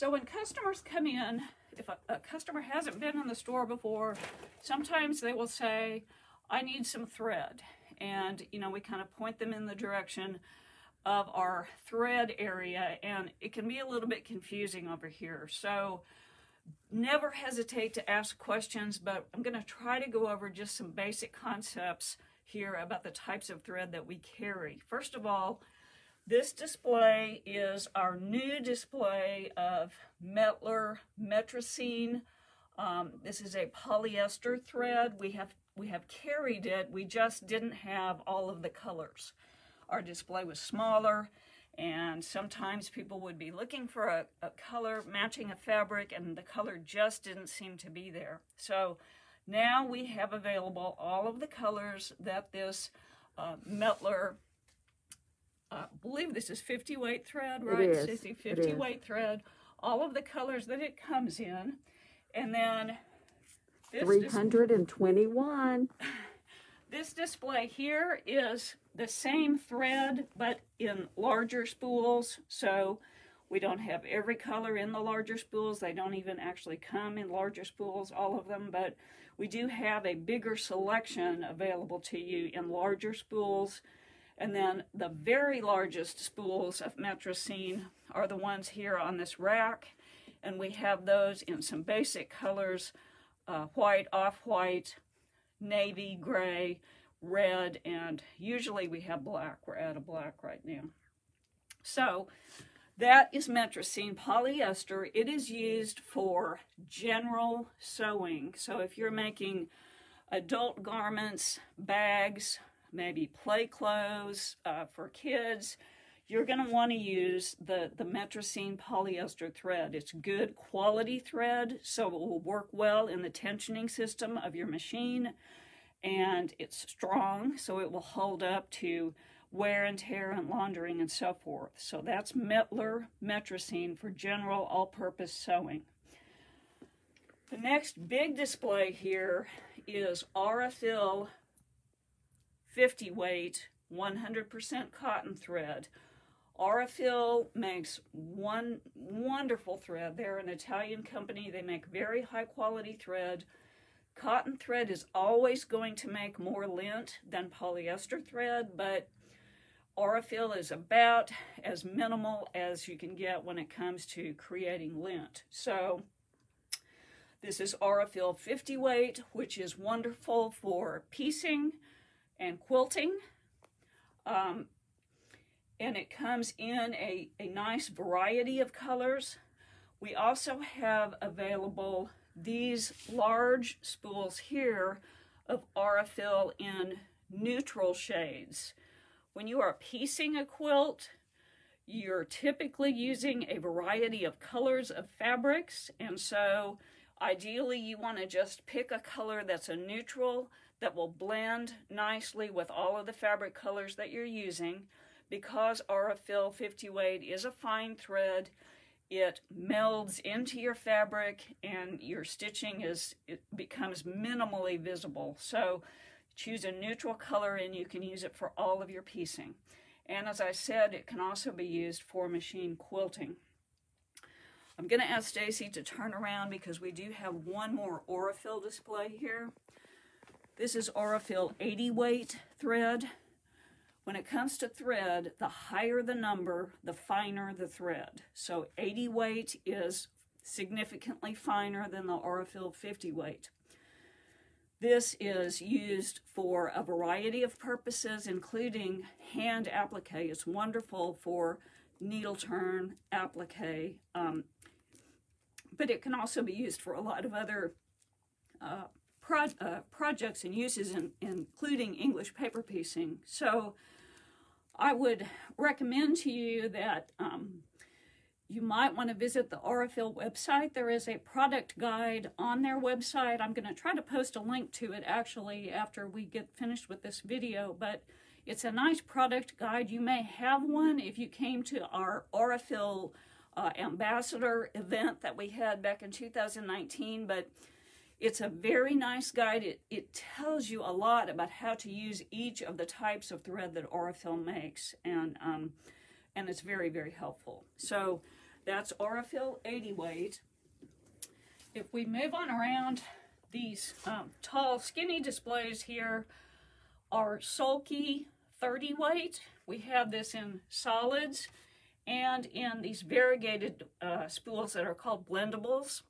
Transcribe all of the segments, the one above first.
So when customers come in, if a, a customer hasn't been in the store before, sometimes they will say, I need some thread. And, you know, we kind of point them in the direction of our thread area and it can be a little bit confusing over here. So never hesitate to ask questions, but I'm going to try to go over just some basic concepts here about the types of thread that we carry. First of all, this display is our new display of Mettler Metrosene. Um, this is a polyester thread. We have we have carried it. We just didn't have all of the colors. Our display was smaller and sometimes people would be looking for a, a color matching a fabric and the color just didn't seem to be there. So now we have available all of the colors that this uh, Mettler, I believe this is 50 weight thread, right? It is. Sissy? It 50 is. weight thread, all of the colors that it comes in. And then this, dis- 321. this display here is the same thread, but in larger spools. So we don't have every color in the larger spools. They don't even actually come in larger spools, all of them, but we do have a bigger selection available to you in larger spools. And then the very largest spools of Metrosene are the ones here on this rack. And we have those in some basic colors, uh, white, off-white, navy, gray, red, and usually we have black. We're out of black right now. So that is Metrosene polyester. It is used for general sewing. So if you're making adult garments, bags, maybe play clothes uh, for kids, you're going to want to use the, the Metrosene polyester thread. It's good quality thread, so it will work well in the tensioning system of your machine. And it's strong, so it will hold up to wear and tear and laundering and so forth. So that's Mettler Metrosene for general all-purpose sewing. The next big display here is Aurifil 50 weight 100% cotton thread. Aurifil makes one wonderful thread. They're an Italian company. They make very high quality thread. Cotton thread is always going to make more lint than polyester thread, but Aurifil is about as minimal as you can get when it comes to creating lint. So this is Aurifil 50 weight, which is wonderful for piecing and quilting. Um, and it comes in a, a nice variety of colors. We also have available these large spools here of Aurifil in neutral shades. When you are piecing a quilt, you're typically using a variety of colors of fabrics, and so ideally you want to just pick a color that's a neutral that will blend nicely with all of the fabric colors that you're using. Because Aurifil 50 weight is a fine thread, it melds into your fabric and your stitching is it becomes minimally visible. So choose a neutral color and you can use it for all of your piecing. And as I said, it can also be used for machine quilting. I'm going to ask Stacy to turn around because we do have one more Aurifil display here. This is Aurifil 80 weight thread. When it comes to thread, the higher the number, the finer the thread. So 80 weight is significantly finer than the Aurifil 50 weight. This is used for a variety of purposes, including hand applique. It's wonderful for needle turn applique, um, but it can also be used for a lot of other uh, pro uh, projects and uses, in, including English paper piecing. So I would recommend to you that um, you might want to visit the Aurifil website. There is a product guide on their website. I'm going to try to post a link to it actually after we get finished with this video, but it's a nice product guide. You may have one if you came to our Aurifil uh, ambassador event that we had back in 2019, but it's a very nice guide. It, it tells you a lot about how to use each of the types of thread that Aurifil makes, and, um, and it's very, very helpful. So That's Aurifil 80 weight. If we move on around, these um, tall, skinny displays here are Sulky 30 weight. We have this in solids and in these variegated uh, spools that are called blendables.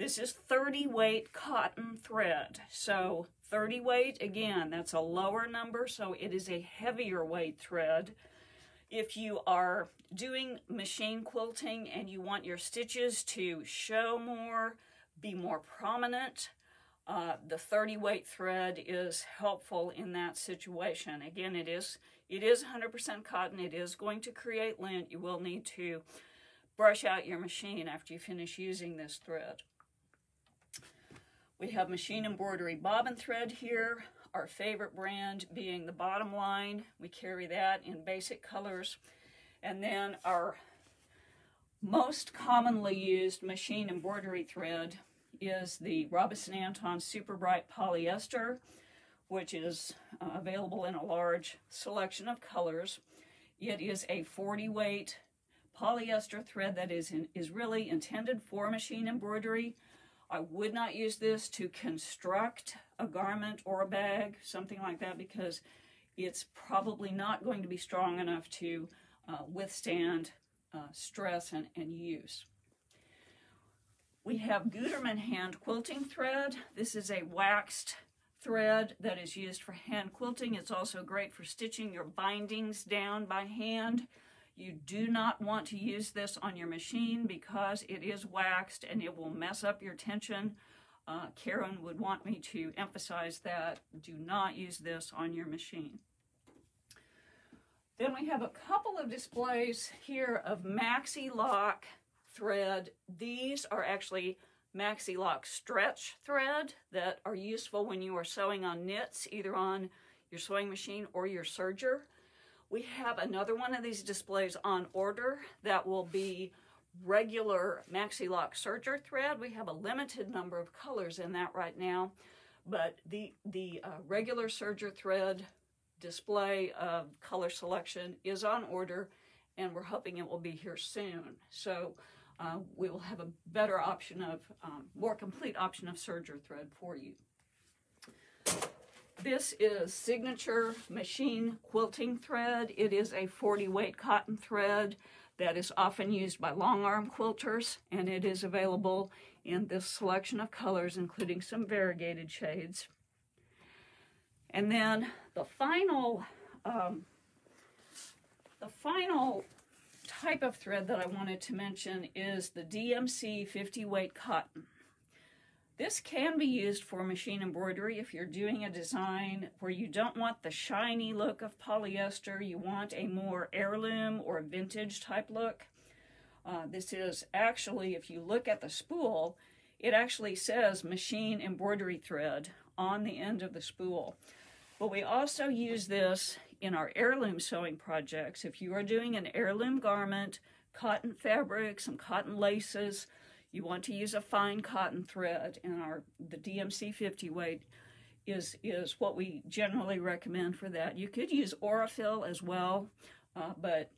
This is 30 weight cotton thread. So 30 weight, again, that's a lower number, so it is a heavier weight thread. If you are doing machine quilting and you want your stitches to show more, be more prominent, uh, the 30 weight thread is helpful in that situation. Again, it is it is 100% cotton. It is going to create lint. You will need to brush out your machine after you finish using this thread. We have machine embroidery bobbin thread here. Our favorite brand being the bottom line. We carry that in basic colors. And then our most commonly used machine embroidery thread is the Robison Anton Super Bright Polyester, which is uh, available in a large selection of colors. It is a 40 weight polyester thread that is, in, is really intended for machine embroidery. I would not use this to construct a garment or a bag, something like that, because it's probably not going to be strong enough to uh, withstand uh, stress and, and use. We have Gutermann hand quilting thread. This is a waxed thread that is used for hand quilting. It's also great for stitching your bindings down by hand. You do not want to use this on your machine because it is waxed and it will mess up your tension. Uh, Karen would want me to emphasize that. Do not use this on your machine. Then we have a couple of displays here of Maxi Lock thread. These are actually Maxi Lock stretch thread that are useful when you are sewing on knits, either on your sewing machine or your serger. We have another one of these displays on order that will be regular Maxi Lock serger thread. We have a limited number of colors in that right now, but the, the uh, regular serger thread display of color selection is on order and we're hoping it will be here soon. So uh, we will have a better option of, um, more complete option of serger thread for you. This is Signature Machine Quilting Thread. It is a 40 weight cotton thread that is often used by long arm quilters and it is available in this selection of colors including some variegated shades. And then the final um, the final type of thread that I wanted to mention is the DMC 50 weight cotton. This can be used for machine embroidery if you're doing a design where you don't want the shiny look of polyester, you want a more heirloom or vintage type look. Uh, this is actually, if you look at the spool, it actually says machine embroidery thread on the end of the spool. But we also use this in our heirloom sewing projects. If you are doing an heirloom garment, cotton fabric, some cotton laces, you want to use a fine cotton thread and our the DMC 50 weight is is what we generally recommend for that. You could use Aurifil as well, uh, but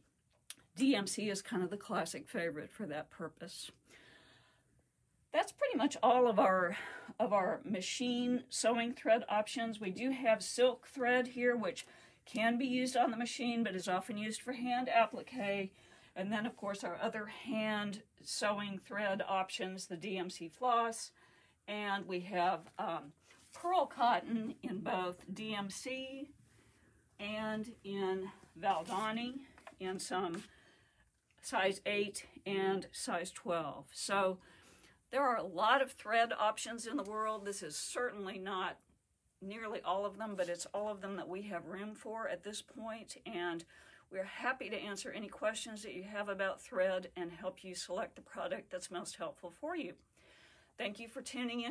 DMC is kind of the classic favorite for that purpose. That's pretty much all of our of our machine sewing thread options. We do have silk thread here, which can be used on the machine, but is often used for hand applique. And then, of course, our other hand sewing thread options, the DMC floss, and we have um, pearl cotton in both DMC and in Valdani in some size 8 and size 12. So there are a lot of thread options in the world. This is certainly not nearly all of them, but it's all of them that we have room for at this point, and we're happy to answer any questions that you have about thread and help you select the product that's most helpful for you. Thank you for tuning in.